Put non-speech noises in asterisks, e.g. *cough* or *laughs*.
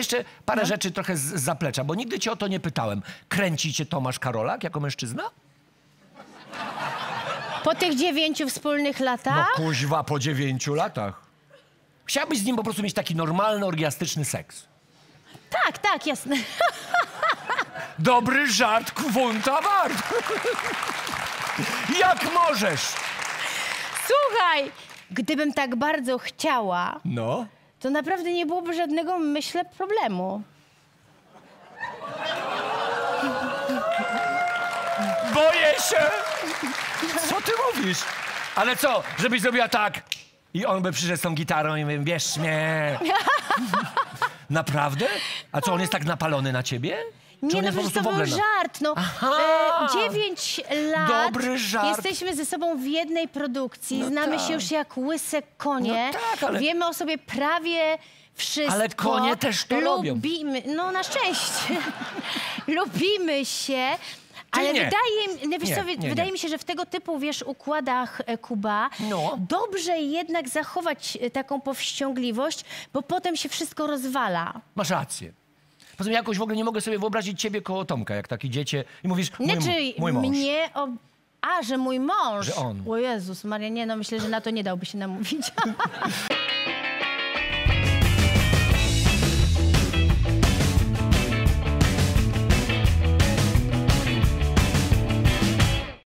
jeszcze parę rzeczy trochę z, z zaplecza, bo nigdy cię o to nie pytałem. Kręci cię Tomasz Karolak jako mężczyzna? Po tych dziewięciu wspólnych No latach? kuźwa, po dziewięciu latach. Chciałbyś z nim po prostu mieć taki normalny, orgiastyczny seks. Tak, tak, jasne. *laughs* Dobry żart kwunta wart. Jak możesz? Słuchaj, gdybym tak bardzo chciała, No. To naprawdę nie byłoby żadnego, myślę, problemu. Boję się! Co ty mówisz? Ale co, żebyś zrobiła tak i on by przyszedł z tą gitarą i mówił, wierz mnie. *laughs* Naprawdę? A co, on jest tak napalony na ciebie? Nie, no przecież to był żart, no. Aha! E, dziewięć lat. Dobry żart. Jesteśmy ze sobą w jednej produkcji. No Znamy tak. się już jak łyse konie. No tak, ale- Wiemy o sobie prawie wszystko. Ale konie też to robią. Lubimy, no na szczęście. *laughs* Lubimy się. Ale nie. wydaje, mi- no wiesz Nie, co, wy- nie, nie. wydaje mi się, że w tego typu, wiesz, układach e, Kuba, No. dobrze jednak zachować e, taką powściągliwość, bo potem się wszystko rozwala. Masz rację. Poza tym jakoś w ogóle nie mogę sobie wyobrazić ciebie koło Tomka, jak takie dziecię i mówisz, mój, Nie, m- czy mój mąż. mnie... O... A, że mój mąż. Że on. O Jezus Maria, nie no, myślę, że na to nie dałby się namówić. *laughs*